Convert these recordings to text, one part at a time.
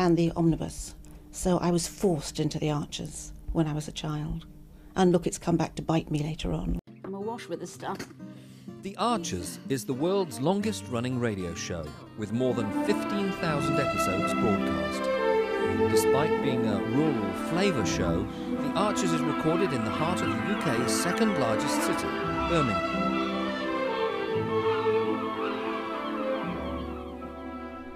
and the omnibus. So I was forced into the Archers when I was a child. And look, it's come back to bite me later on. I'm awash with the stuff. The Archers is the world's longest running radio show, with more than 15,000 episodes broadcast. Despite being a rural flavour show, The Archers is recorded in the heart of the UK's second largest city, Birmingham.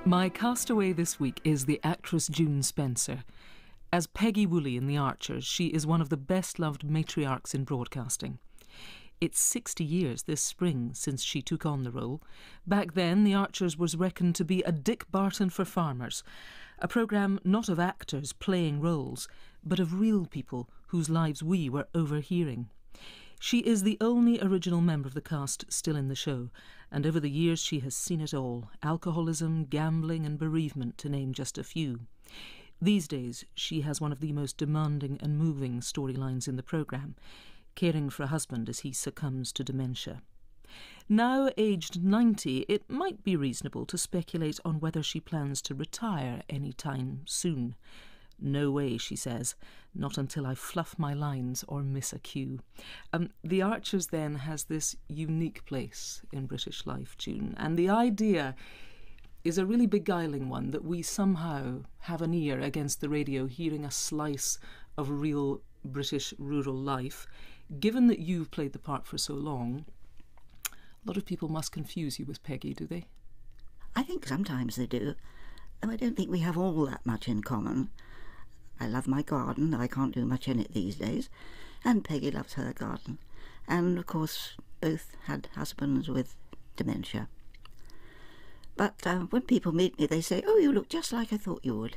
My castaway this week is the actress June Spencer. As Peggy Woolley in The Archers, she is one of the best loved matriarchs in broadcasting. It's 60 years this spring since she took on the role. Back then, The Archers was reckoned to be a Dick Barton for farmers, a programme not of actors playing roles, but of real people whose lives we were overhearing. She is the only original member of the cast still in the show, and over the years she has seen it all alcoholism, gambling, and bereavement, to name just a few. These days, she has one of the most demanding and moving storylines in the programme, caring for a husband as he succumbs to dementia. Now aged 90, it might be reasonable to speculate on whether she plans to retire any time soon. No way, she says, not until I fluff my lines or miss a cue. Um, the Archers then has this unique place in British life, June, and the idea is a really beguiling one that we somehow have an ear against the radio hearing a slice of real British rural life. Given that you've played the part for so long, a lot of people must confuse you with Peggy, do they? I think sometimes they do. I don't think we have all that much in common. I love my garden, though I can't do much in it these days, and Peggy loves her garden. And of course, both had husbands with dementia. But uh, when people meet me, they say, "Oh, you look just like I thought you would."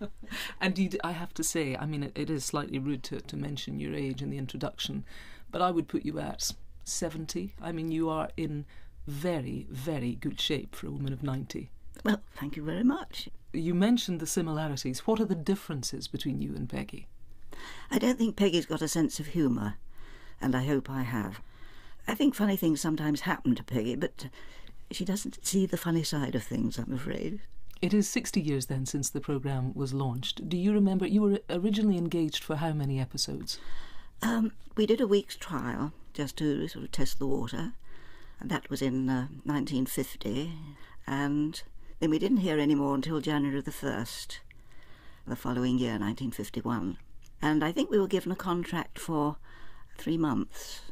and I have to say, I mean, it, it is slightly rude to, to mention your age in the introduction, but I would put you at 70. I mean, you are in very, very good shape for a woman of 90. Well, thank you very much. You mentioned the similarities. What are the differences between you and Peggy? I don't think Peggy's got a sense of humour, and I hope I have. I think funny things sometimes happen to Peggy, but she doesn't see the funny side of things, I'm afraid. It is 60 years then since the programme was launched. Do you remember, you were originally engaged for how many episodes? Um, we did a week's trial just to sort of test the water, and that was in uh, 1950. And then we didn't hear any more until January the 1st, the following year, 1951. And I think we were given a contract for three months.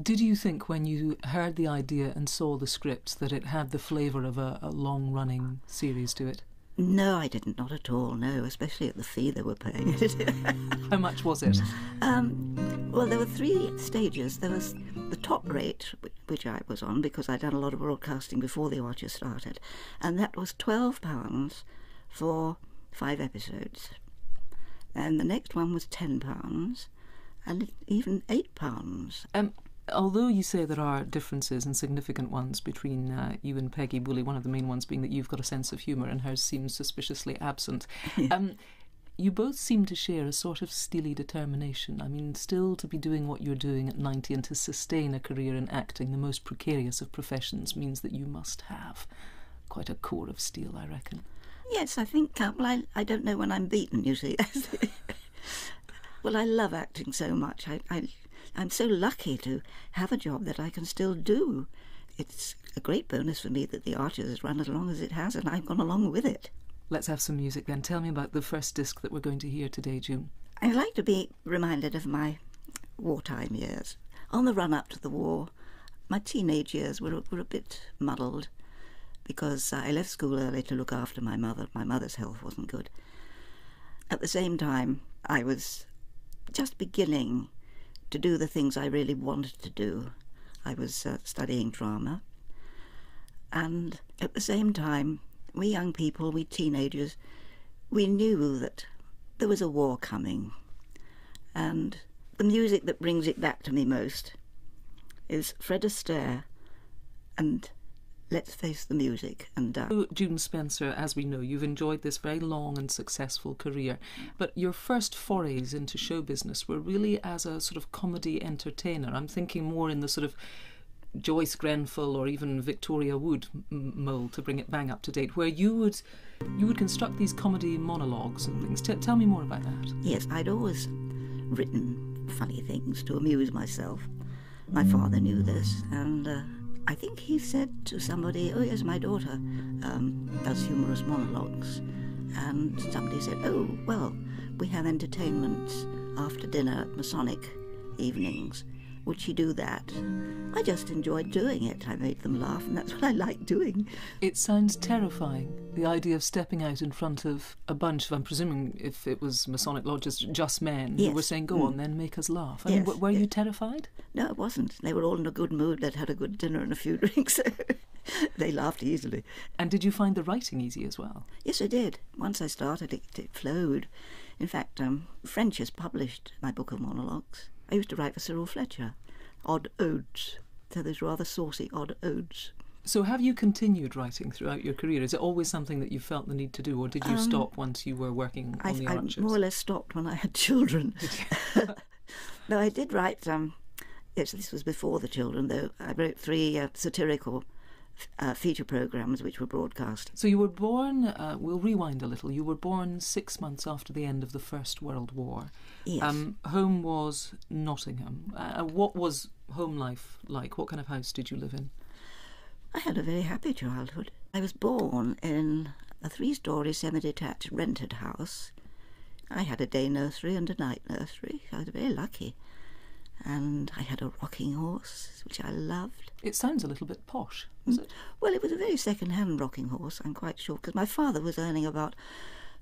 Did you think when you heard the idea and saw the scripts that it had the flavour of a, a long running series to it? No, I didn't, not at all, no, especially at the fee they were paying. How much was it? Um, well, there were three stages. There was the top rate, which I was on because I'd done a lot of broadcasting before the Archer started, and that was £12 for five episodes. And the next one was £10 and even £8. Um, although you say there are differences and significant ones between uh, you and Peggy Woolley, one of the main ones being that you've got a sense of humour and hers seems suspiciously absent. Um, you both seem to share a sort of steely determination. I mean, still to be doing what you're doing at 90 and to sustain a career in acting, the most precarious of professions, means that you must have quite a core of steel, I reckon. Yes, I think, uh, well, I, I don't know when I'm beaten, you see. well, I love acting so much. I, I I'm so lucky to have a job that I can still do. It's a great bonus for me that the Archers has run as long as it has, and I've gone along with it. Let's have some music then. Tell me about the first disc that we're going to hear today, June. I'd like to be reminded of my wartime years. On the run up to the war, my teenage years were, were a bit muddled because I left school early to look after my mother. My mother's health wasn't good. At the same time, I was just beginning to do the things I really wanted to do. I was uh, studying drama. And at the same time, we young people, we teenagers, we knew that there was a war coming. And the music that brings it back to me most is Fred Astaire and let's face the music and die. Uh... June Spencer, as we know, you've enjoyed this very long and successful career, but your first forays into show business were really as a sort of comedy entertainer. I'm thinking more in the sort of Joyce Grenfell or even Victoria Wood mold to bring it bang up to date, where you would you would construct these comedy monologues and things. T- tell me more about that. Yes, I'd always written funny things to amuse myself. My father knew this, and uh, I think he said to somebody, "Oh yes, my daughter um, does humorous monologues," and somebody said, "Oh well, we have entertainments after dinner at Masonic evenings." Would she do that? I just enjoyed doing it. I made them laugh, and that's what I like doing. It sounds terrifying, the idea of stepping out in front of a bunch of, I'm presuming if it was Masonic lodges, just men who were saying, go Mm. on then, make us laugh. I mean, Yes. w- were you terrified? No, it wasn't. They were all in a good mood. They'd had a good dinner and a few drinks. they laughed easily. And did you find the writing easy as well? Yes, I did. Once I started, it, it flowed. In fact, um, French has published my book of monologues. I used to write for Cyril Fletcher, odd odes. So there's rather saucy odd odes. So have you continued writing throughout your career? Is it always something that you felt the need to do, or did you Um, stop once you were working I, on the I Archers? more or less stopped when I had children. no, I did write. Um, yes, this was before the children, though. I wrote three uh, satirical uh, feature programs which were broadcast. So you were born, uh, we'll rewind a little, you were born six months after the end of the First World War. Yes. Um, home was Nottingham. Uh, what was home life like? What kind of house did you live in? I had a very happy childhood. I was born in a three story semi detached rented house. I had a day nursery and a night nursery. I was very lucky. And I had a rocking horse, which I loved. It sounds a little bit posh, was it? Well, it was a very second hand rocking horse, I'm quite sure, because my father was earning about,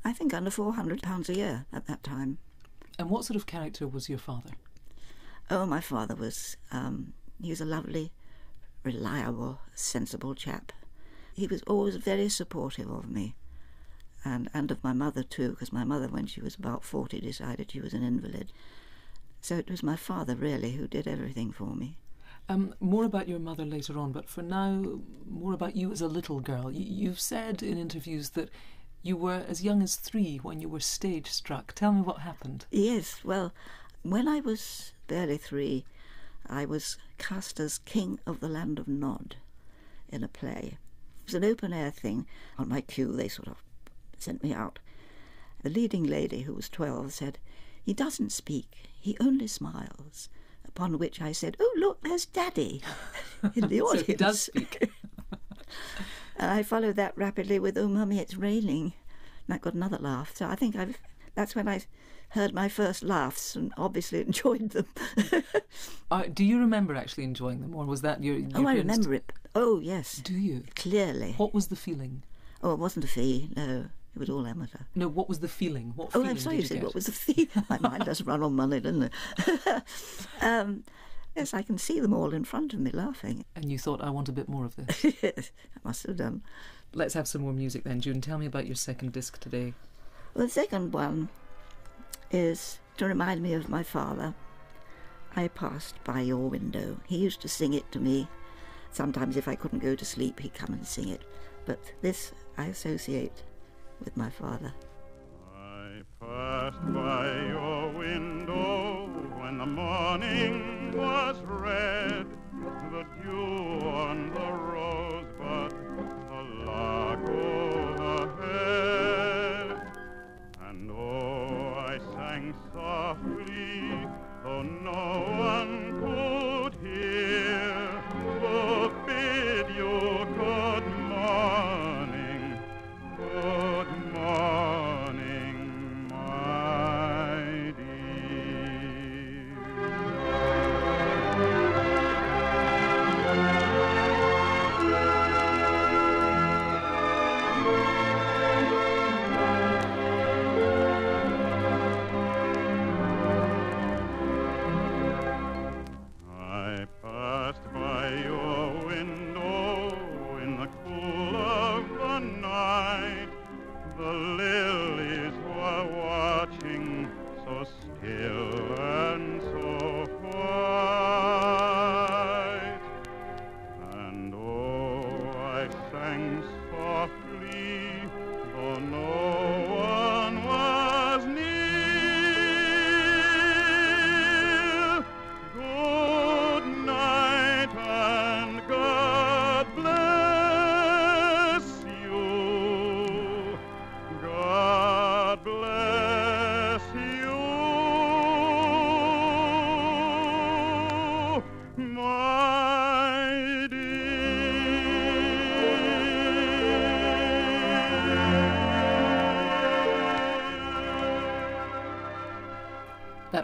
I think, under £400 a year at that time. And what sort of character was your father? Oh, my father was, um, he was a lovely, reliable, sensible chap. He was always very supportive of me and, and of my mother too, because my mother, when she was about 40, decided she was an invalid. So it was my father, really, who did everything for me. Um, more about your mother later on, but for now, more about you as a little girl. Y- you've said in interviews that you were as young as three when you were stage struck. Tell me what happened. Yes, well, when I was barely three, I was cast as King of the Land of Nod in a play. It was an open air thing. On my cue, they sort of sent me out. The leading lady, who was 12, said, He doesn't speak, he only smiles. Upon which I said, Oh, look, there's Daddy in the So audience. he does speak. And I followed that rapidly with "Oh, mummy, it's raining," and I got another laugh. So I think I've. That's when I heard my first laughs and obviously enjoyed them. Uh, do you remember actually enjoying them, or was that your? your oh, I remember it. Oh, yes, Do you? clearly. What was the feeling? Oh, it wasn't a fee. No, it was all amateur. No, what was the feeling? What Oh, feeling I'm sorry. did You said what was the feeling? my mind doesn't run on money, doesn't it? um, yes, I can see them all in front of me laughing. And you thought, I want a bit more of this. yes, I must have done. Let's have some more music then, June. Tell me about your second disc today. Well, the second one is to remind me of my father. I passed by your window. He used to sing it to me. Sometimes, if I couldn't go to sleep, he'd come and sing it. But this I associate with my father. I passed by your window when the morning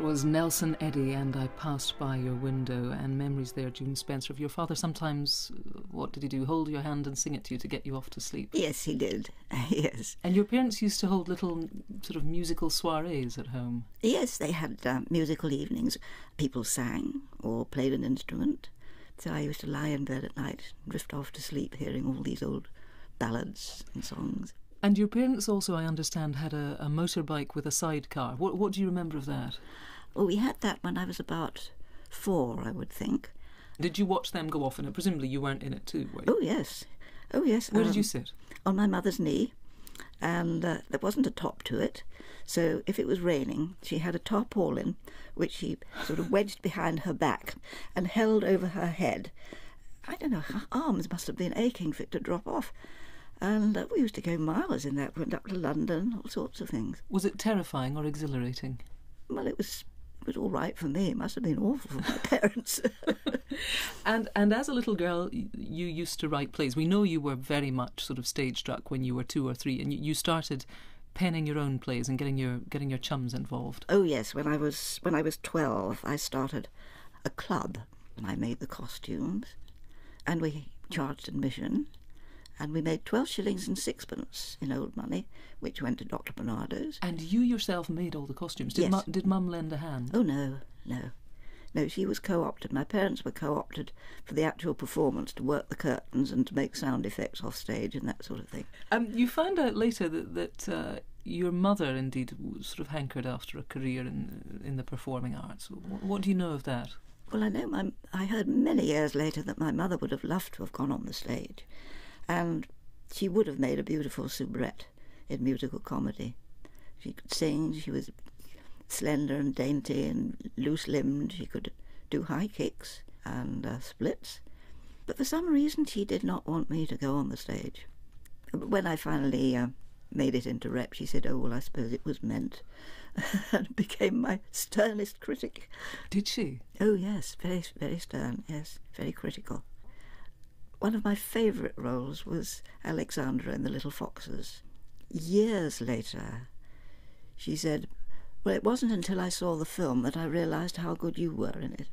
That was Nelson Eddy, and I passed by your window, and memories there, June Spencer, of your father. Sometimes, uh, what did he do? Hold your hand and sing it to you to get you off to sleep. Yes, he did. yes. And your parents used to hold little sort of musical soirees at home. Yes, they had uh, musical evenings. People sang or played an instrument. So I used to lie in bed at night, drift off to sleep, hearing all these old ballads and songs. And your parents also, I understand, had a, a motorbike with a sidecar. What, what do you remember of that? Well, we had that when I was about four, I would think. Did you watch them go off in it? Presumably you weren't in it too, were you? Oh, yes. Oh, yes. Where did um, you sit? On my mother's knee. And uh, there wasn't a top to it. So if it was raining, she had a tarpaulin which she sort of wedged behind her back and held over her head. I don't know, her arms must have been aching for it to drop off. And uh, we used to go miles in that, went up to London, all sorts of things. Was it terrifying or exhilarating? Well, it was was all right for me. It must have been awful for my parents. And and as a little girl, you used to write plays. We know you were very much sort of stage struck when you were two or three, and you, you started penning your own plays and getting your getting your chums involved. oh yes, when I was when I was twelve, I started a club. I made the costumes, and we charged admission, and we made twelve shillings and sixpence in old money, which went to Doctor Barnardo's. And you yourself made all the costumes. Did Yes. mu- did Mum lend a hand? Oh no, no. No, she was co opted. My parents were co opted for the actual performance to work the curtains and to make sound effects off stage and that sort of thing. Um, you found out later that that uh, your mother indeed sort of hankered after a career in in the performing arts. What, what do you know of that? Well, I know my. I heard many years later that my mother would have loved to have gone on the stage, and she would have made a beautiful soubrette in musical comedy. She could sing. She was slender and dainty and loose-limbed. She could do high kicks and uh, splits, but for some reason she did not want me to go on the stage. When I finally uh, made it into rep, she said, "Oh well, I suppose it was meant," and became my sternest critic. Did she? Oh yes, very very stern. Yes, very critical. One of my favourite roles was Alexandra in The Little Foxes. Years later, she said, "Well, it wasn't until I saw the film that I realised how good you were in it."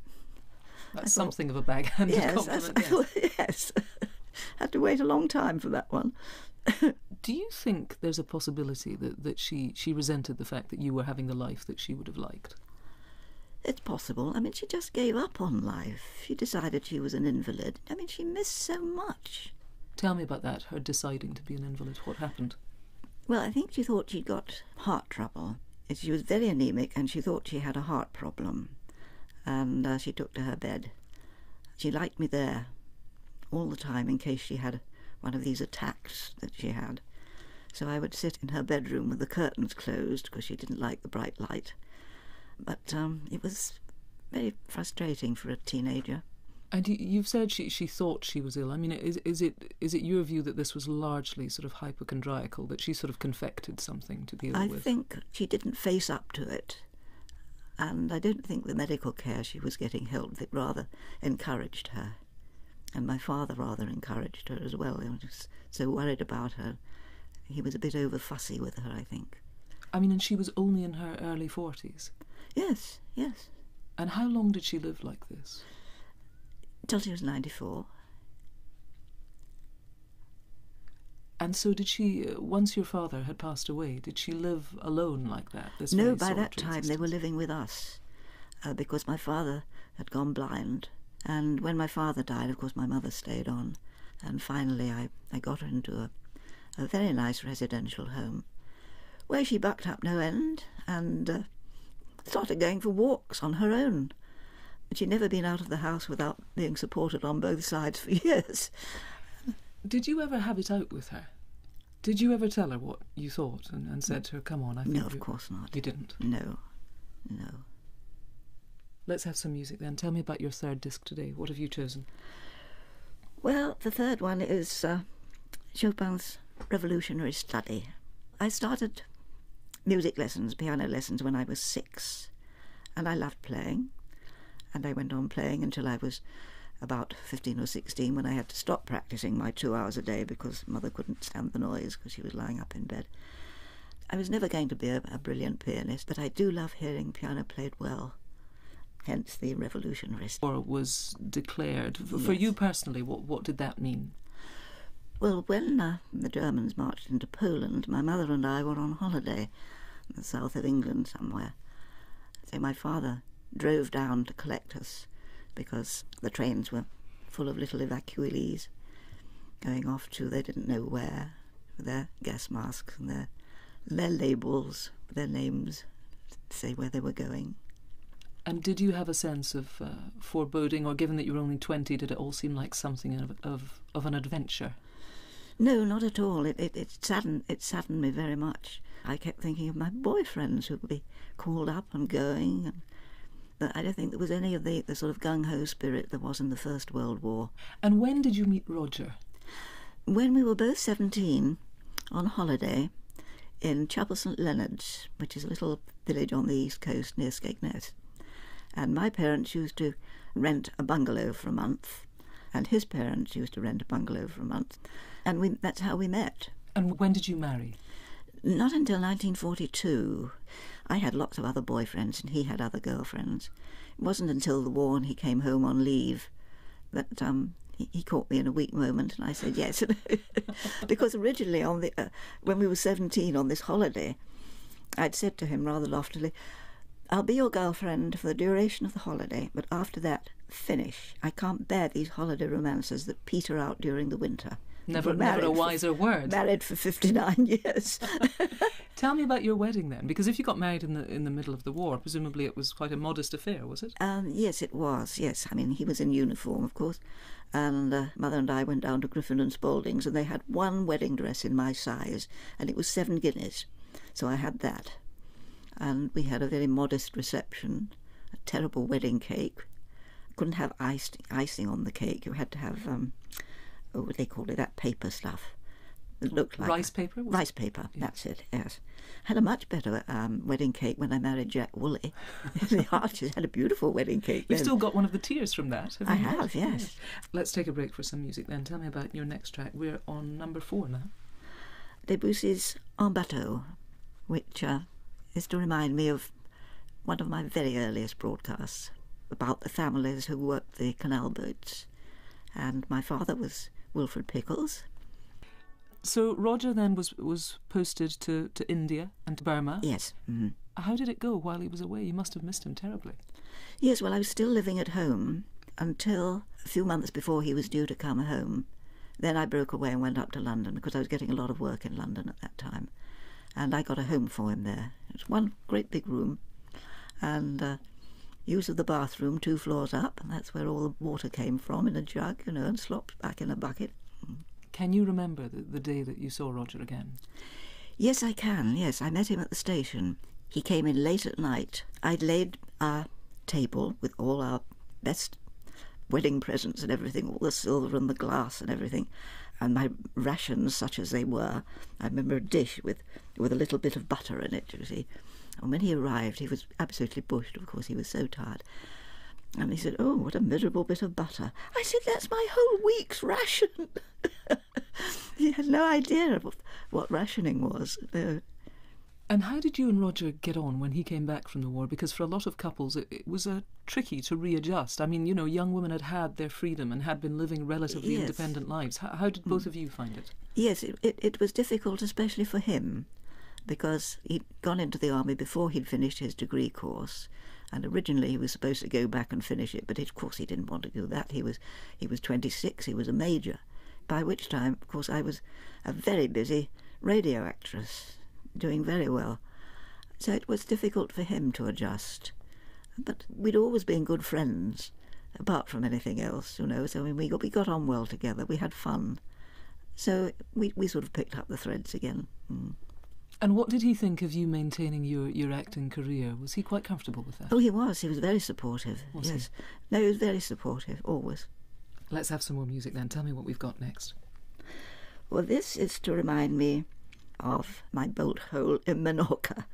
That's thought- something of a backhanded yes, I compliment. yes. yes. Had to wait a long time for that one. Do you think there's a possibility that, that she, she resented the fact that you were having the life that she would have liked? It's possible. I mean, she just gave up on life. She decided she was an invalid. I mean, she missed so much. Tell me about that, her deciding to be an invalid. What happened? Well, I think she thought she'd got heart trouble. She was very anemic and she thought she had a heart problem. And uh, she took to her bed. She liked me there all the time in case she had one of these attacks that she had. So I would sit in her bedroom with the curtains closed because she didn't like the bright light. But um, it was very frustrating for a teenager. And you, you've said she, she thought she was ill. I mean, is, is it is it your view that this was largely sort of hypochondriacal, that she sort of confected something to be ill I with? think she didn't face up to it. And I don't think the medical care she was getting helped with it rather encouraged her. And my father rather encouraged her as well. He was so worried about her. He was a bit over fussy with her, I think. I mean, and she was only in her early 40s. Yes, yes. And how long did she live like this? Till she was 94. And so, did she, uh, once your father had passed away, did she live alone like that? This no, by that time they were living with us uh, because my father had gone blind. And when my father died, of course, my mother stayed on. And finally, I, I got her into a, a very nice residential home where she bucked up no end and uh, started going for walks on her own. She'd never been out of the house without being supported on both sides for years. Did you ever have it out with her? Did you ever tell her what you thought and, and said to her, come on, I think No, of you-" course not. You didn't. No, no. Let's have some music then. Tell me about your third disc today. What have you chosen? Well, the third one is uh, Chopin's Revolutionary Study. I started music lessons, piano lessons, when I was six, and I loved playing. And I went on playing until I was about 15 or 16 when I had to stop practicing my two hours a day because mother couldn't stand the noise because she was lying up in bed. I was never going to be a, a brilliant pianist, but I do love hearing piano played well. Hence the revolutionarist. War was declared. For Yes. you personally, what, what did that mean? Well, when uh, the Germans marched into Poland, my mother and I were on holiday in the south of England somewhere. So my father drove down to collect us because the trains were full of little evacuees going off to they didn't know where with their gas masks and their, their labels, their names, to say where they were going. And did you have a sense of uh, foreboding, or given that you were only 20, did it all seem like something of, of, of an adventure? No, not at all. It, it, it saddened it saddened me very much. I kept thinking of my boyfriends who would be called up and going, and but I don't think there was any of the, the sort of gung ho spirit there was in the First World War. And when did you meet Roger? When we were both seventeen, on holiday in Chapel St Leonard's, which is a little village on the east coast near Skegness, and my parents used to rent a bungalow for a month, and his parents used to rent a bungalow for a month, and we, that's how we met. And when did you marry? Not until 1942. I had lots of other boyfriends and he had other girlfriends. It wasn't until the war and he came home on leave that um, he, he caught me in a weak moment and I said yes. because originally, on the uh, when we were 17 on this holiday, I'd said to him rather loftily, I'll be your girlfriend for the duration of the holiday, but after that, finish. I can't bear these holiday romances that peter out during the winter. Never, never a married for- wiser word. Married for 59 years. Tell me about your wedding then, because if you got married in the in the middle of the war, presumably it was quite a modest affair, was it? Um, yes, it was. Yes, I mean he was in uniform, of course, and uh, mother and I went down to Griffin and Spalding's, and they had one wedding dress in my size, and it was seven guineas, so I had that, and we had a very modest reception, a terrible wedding cake. Couldn't have iced, icing on the cake. You had to have um, oh, what do they call it? That paper stuff. It looked like Rice paper? Rice paper, that's it, yes. Had a much better um, wedding cake when I married Jack Woolley. the Archers had a beautiful wedding cake. You've then. still got one of the tears from that. I you have, yes. Let's take a break for some music then. Tell me about your next track. We're on number four now. Debussy's En Bateau, which uh, is to remind me of one of my very earliest broadcasts about the families who worked the canal boats. And my father was Wilfred Pickles. So Roger then was was posted to, to India and to Burma. Yes. mhm. How did it go while he was away? You must have missed him terribly. Yes, well, I was still living at home until a few months before he was due to come home. Then I broke away and went up to London because I was getting a lot of work in London at that time. And I got a home for him there. It was one great big room and uh, use of the bathroom two floors up. And that's where all the water came from in a jug, you know, and slopped back in a bucket. Can you remember the, the day that you saw Roger again? Yes, I can. Yes, I met him at the station. He came in late at night. I'd laid our table with all our best wedding presents and everything, all the silver and the glass and everything, and my rations, such as they were. I remember a dish with with a little bit of butter in it. You see, and when he arrived, he was absolutely bushed. Of course, he was so tired. And he said, "Oh, what a miserable bit of butter!" I said, "That's my whole week's ration." he had no idea of what rationing was. No. And how did you and Roger get on when he came back from the war? Because for a lot of couples, it, it was uh, tricky to readjust. I mean, you know, young women had had their freedom and had been living relatively Yes. independent lives. How, how did both of you find it? Yes, it, it, it was difficult, especially for him, because he'd gone into the army before he'd finished his degree course, and originally he was supposed to go back and finish it, but of course he didn't want to do that. He was he was 26, he was a major, by which time, of course, I was a very busy radio actress, doing very well. So it was difficult for him to adjust. But we'd always been good friends, apart from anything else, you know. So I mean, we got we got on well together. We had fun. So we, we sort of picked up the threads again. Mm. And what did he think of you maintaining your, your acting career? Was he quite comfortable with that? Oh, he was. He was very supportive. Was he? yes. No, he was very supportive, always. Let's have some more music then. Tell me what we've got next. Well, this is to remind me of my bolt hole in Menorca.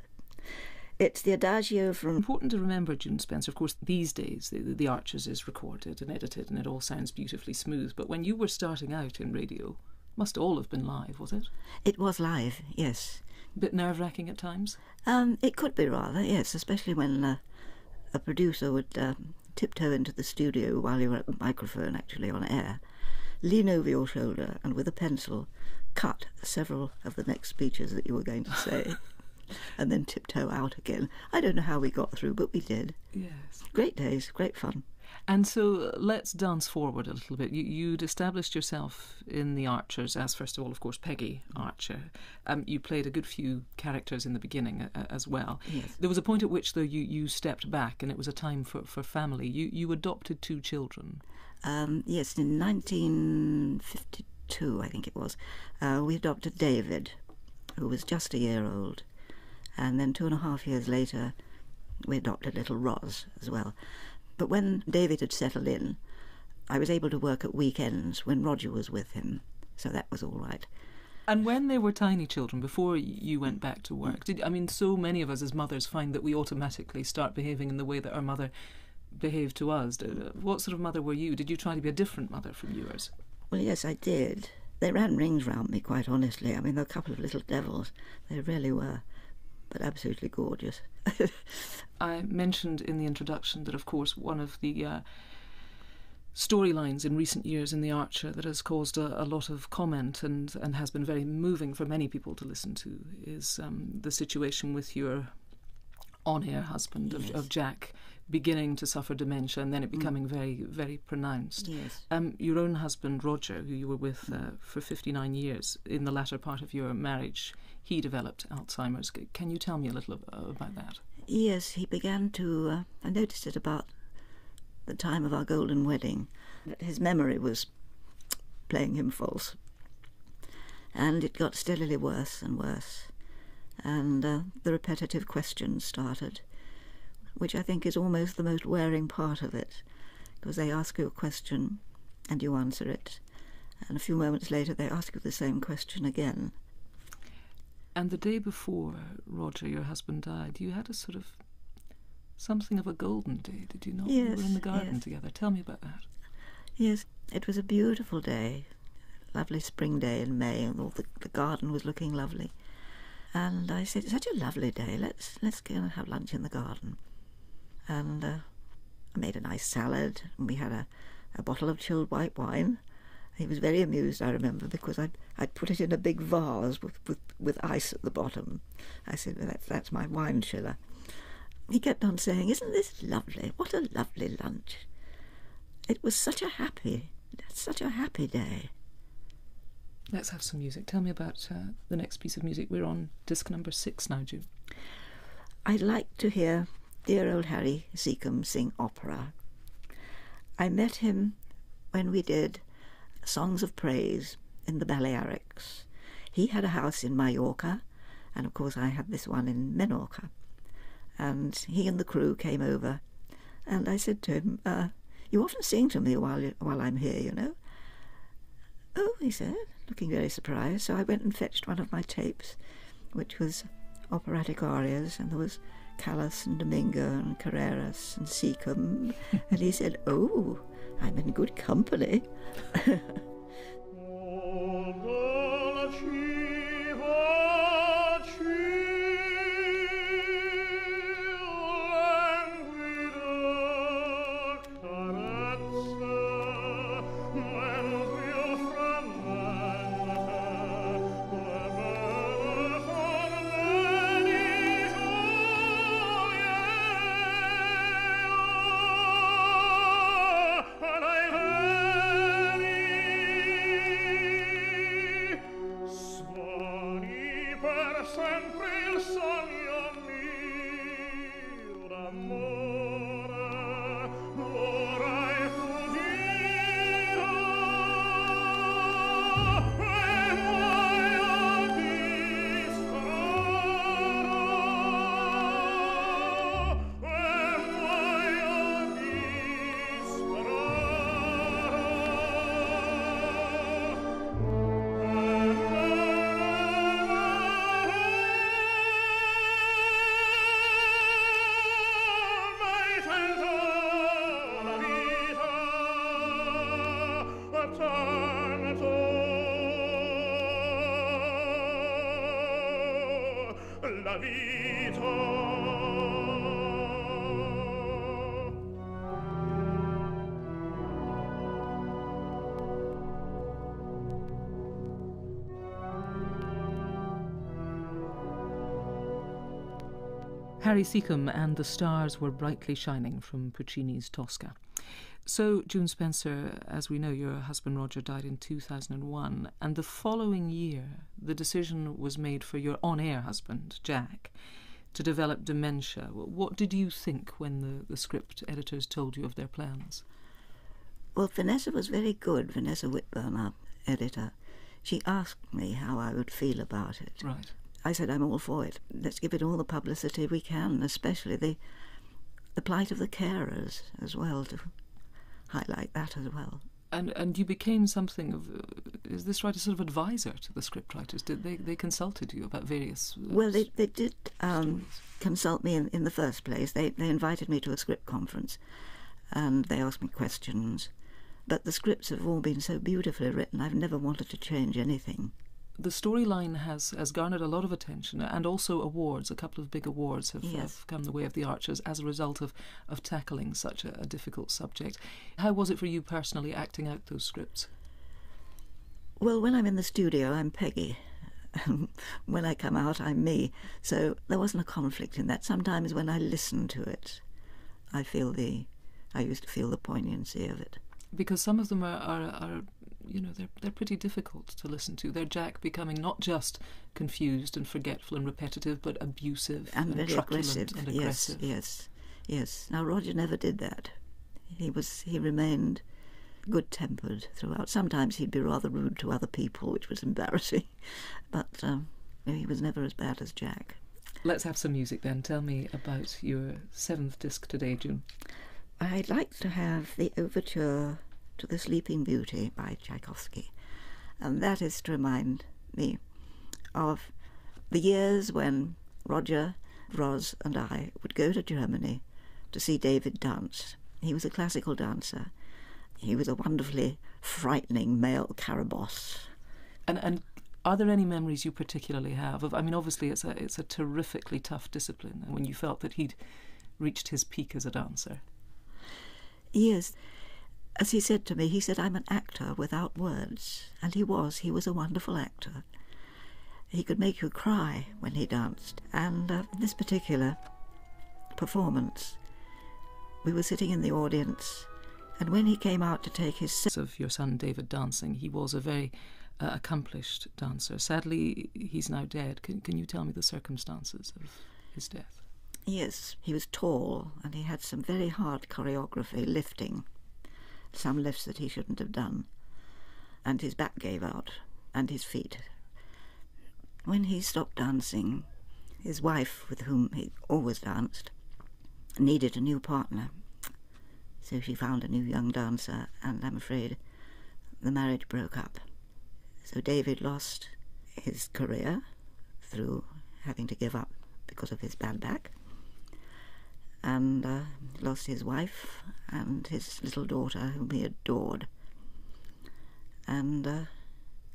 It's the adagio from. Important to remember, June Spencer, of course, these days the, the Archers is recorded and edited and it all sounds beautifully smooth. But when you were starting out in radio, must all have been live, was it? It was live, yes. Bit nerve wracking at times? Um, it could be rather, yes, especially when uh, a producer would um, tiptoe into the studio while you were at the microphone, actually on air, lean over your shoulder, and with a pencil cut several of the next speeches that you were going to say. and then tiptoe out again. I don't know how we got through, but we did. Yes. Great days, great fun. And so let's dance forward a little bit. You, you'd established yourself in the Archers as, first of all, of course, Peggy Archer. Um, you played a good few characters in the beginning uh, as well. Yes. There was a point at which, though, you, you stepped back and it was a time for, for family. You, you adopted two children. Um, yes, in 1952, I think it was, uh, we adopted David, who was just a year old. And then two and a half years later, we adopted little Roz as well. But when David had settled in, I was able to work at weekends when Roger was with him, so that was all right. And when they were tiny children, before you went back to work, did I mean so many of us as mothers find that we automatically start behaving in the way that our mother behaved to us. What sort of mother were you? Did you try to be a different mother from yours? Well, yes, I did. They ran rings round me, quite honestly. I mean, they're a couple of little devils. They really were, but absolutely gorgeous. I mentioned in the introduction that, of course, one of the uh, storylines in recent years in The Archer that has caused a, a lot of comment and, and has been very moving for many people to listen to is um, the situation with your on air husband of, of Jack beginning to suffer dementia and then it becoming very, very pronounced. yes. Um, your own husband, Roger, who you were with uh, for 59 years, in the latter part of your marriage, he developed Alzheimer's. Can you tell me a little about that? Yes, he began to. Uh, I noticed it about the time of our golden wedding. that His memory was playing him false. And it got steadily worse and worse. And uh, the repetitive questions started, which I think is almost the most wearing part of it, because they ask you a question and you answer it. And a few moments later, they ask you the same question again. And the day before Roger, your husband, died, you had a sort of something of a golden day, did you not? you were in the garden yes. together. Tell me about that. Yes, it was a beautiful day, lovely spring day in May, and all the, the garden was looking lovely. And I said, "Such a lovely day. Let's let's go and have lunch in the garden." And uh, I made a nice salad, and we had a, a bottle of chilled white wine. He was very amused, I remember, because I'd, I'd put it in a big vase with, with, with ice at the bottom. I said, well, that's, that's my wine chiller. He kept on saying, Isn't this lovely? What a lovely lunch. It was such a happy, such a happy day. Let's have some music. Tell me about uh, the next piece of music. We're on disc number six now, June. I'd like to hear dear old Harry Secombe sing opera. I met him when we did Songs of Praise in the Balearics. He had a house in Mallorca, and of course I had this one in Menorca. And he and the crew came over, and I said to him, uh, "You often sing to me while you, while I'm here, you know." Oh, he said, looking very surprised. So I went and fetched one of my tapes, which was operatic arias, and there was Callas and Domingo and Carreras and Secombe. and he said, Oh, I'm in good company. Harry Secombe and the stars were brightly shining from Puccini's Tosca. So, June Spencer, as we know, your husband Roger died in 2001, and the following year, the decision was made for your on air husband, Jack, to develop dementia. What did you think when the, the script editors told you of their plans? Well, Vanessa was very good, Vanessa Whitburn, our editor. She asked me how I would feel about it. Right. I said, I'm all for it. Let's give it all the publicity we can, especially the the plight of the carers as well, to highlight that as well. And and you became something of uh, is this right a sort of advisor to the scriptwriters? Did they they consulted you about various? Uh, Well, they, they did um, consult me in, in the first place. They, they invited me to a script conference and they asked me questions. But the scripts have all been so beautifully written, I've never wanted to change anything. The storyline has, has garnered a lot of attention and also awards. A couple of big awards have, Yes. have come the way of the Archers as a result of, of tackling such a, a difficult subject. How was it for you personally acting out those scripts? Well, when I'm in the studio, I'm Peggy. when I come out, I'm me. So there wasn't a conflict in that. Sometimes when I listen to it, I feel the. I used to feel the poignancy of it. Because some of them are, are, are you know, they're, they're pretty difficult to listen to. They're Jack becoming not just confused and forgetful and repetitive, but abusive and very truculent aggressive. and yes, aggressive. yes, yes. Now Roger never did that. He was he remained good-tempered throughout. Sometimes he'd be rather rude to other people, which was embarrassing, but um, he was never as bad as Jack. Let's have some music then. Tell me about your seventh disc today, June. I'd like to have the overture to The Sleeping Beauty by Tchaikovsky, and that is to remind me of the years when Roger, Ros, and I would go to Germany to see David dance. He was a classical dancer. He was a wonderfully frightening male Carabosse. And and are there any memories you particularly have of? I mean, obviously, it's a it's a terrifically tough discipline. When you felt that he'd reached his peak as a dancer, Yes, as he said to me, he said, I'm an actor without words. And he was. He was a wonderful actor. He could make you cry when he danced. And uh, in this particular performance, we were sitting in the audience, and when he came out to take his se- of your son David dancing, he was a very uh, accomplished dancer. Sadly, he's now dead. Can can you tell me the circumstances of his death? Yes, he was tall and he had some very hard choreography, lifting, some lifts that he shouldn't have done. And his back gave out, and his feet. When he stopped dancing, his wife, with whom he always danced, needed a new partner. So she found a new young dancer, and I'm afraid the marriage broke up. So David lost his career through having to give up because of his bad back and uh, lost his wife and his little daughter, whom he adored. And uh,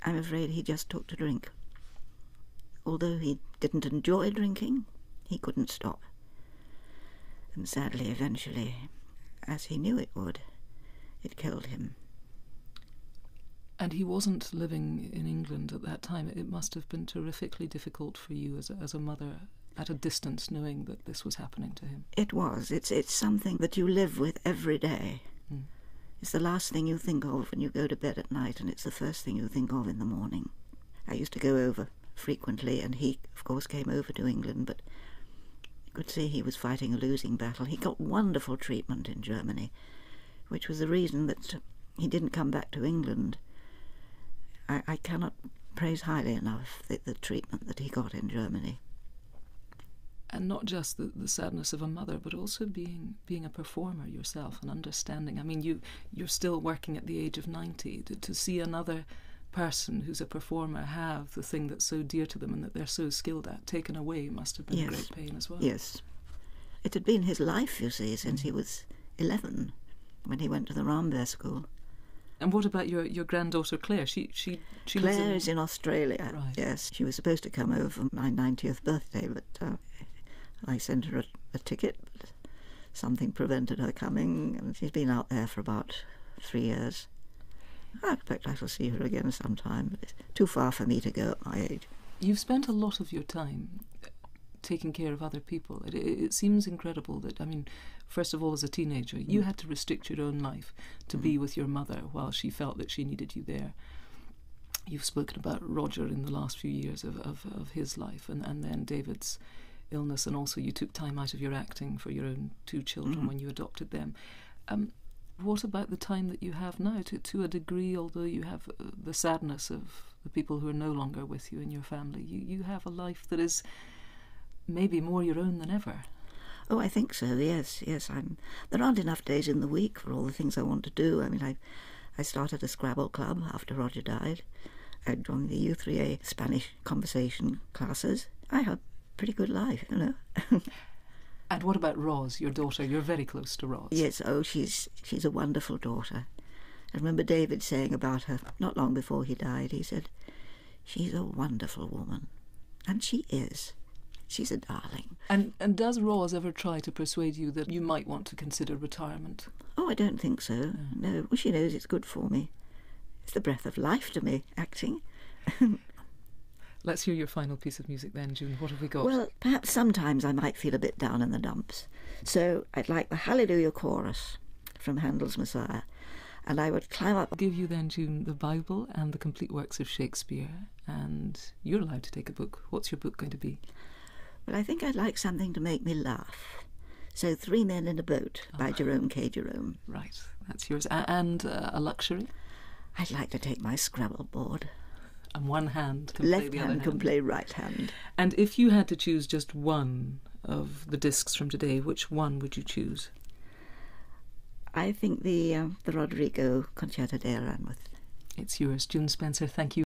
I'm afraid he just took to drink. Although he didn't enjoy drinking, he couldn't stop. And sadly, eventually, as he knew it would, it killed him. And he wasn't living in England at that time. It must have been terrifically difficult for you as a, as a mother at a distance, knowing that this was happening to him. It was. It's it's something that you live with every day. Mm. It's the last thing you think of when you go to bed at night, and it's the first thing you think of in the morning. I used to go over frequently, and he, of course, came over to England, but you could see he was fighting a losing battle. He got wonderful treatment in Germany, which was the reason that he didn't come back to England. I, I cannot praise highly enough the, the treatment that he got in Germany. And not just the, the sadness of a mother, but also being being a performer yourself and understanding. I mean, you you're still working at the age of ninety to, to see another person who's a performer have the thing that's so dear to them and that they're so skilled at taken away must have been Yes. great pain as well. Yes. It had been his life, you see, since he was 11 when he went to the Rambert school. And what about your, your granddaughter Claire? She she she Claire in- is in Australia. Right. Yes, she was supposed to come over for my 90th birthday, but uh, I sent her a, a ticket. But something prevented her coming, and she's been out there for about three years. I expect I shall see her again sometime. But it's too far for me to go at my age. You've spent a lot of your time uh, taking care of other people. It, it, it seems incredible that, I mean, first of all, as a teenager, you mm. had to restrict your own life to be mm. with your mother while she felt that she needed you there. You've spoken about Roger in the last few years of, of, of his life, and, and then David's illness, and also you took time out of your acting for your own two children when you adopted them. Um, what about the time that you have now? To, to a degree, although you have uh, the sadness of the people who are no longer with you in your family, you, you have a life that is maybe more your own than ever. Oh, I think so. Yes, yes. I'm. There aren't enough days in the week for all the things I want to do. I mean, I, I started a Scrabble club after Roger died. I joined the U3A Spanish conversation classes. I had a pretty good life, you know. And what about Roz, your daughter? You're very close to Roz. yes. Oh, she's she's a wonderful daughter. I remember David saying about her not long before he died. He said, "She's a wonderful woman," and she is. She's a darling. And and does Roz ever try to persuade you that you might want to consider retirement? Oh, I don't think so. No. Well, she knows it's good for me. It's the breath of life to me, acting. Let's hear your final piece of music then, June. What have we got? Well, perhaps sometimes I might feel a bit down in the dumps. So I'd like the Hallelujah chorus from Handel's Messiah. And I would climb up. I'll give you then, June, the Bible and the complete works of Shakespeare. And you're allowed to take a book. What's your book going to be? Well, I think I'd like something to make me laugh. So Three Men in a Boat by Jerome K. Jerome. Right, that's yours. And uh, a luxury. I'd like to take my Scrabble board. And one hand can play Left hand hand. can play right hand. And if you had to choose just one of the discs from today, which one would you choose? I think the uh, the Rodrigo Concerto de Aranjuez. It's yours, June Spencer. Thank you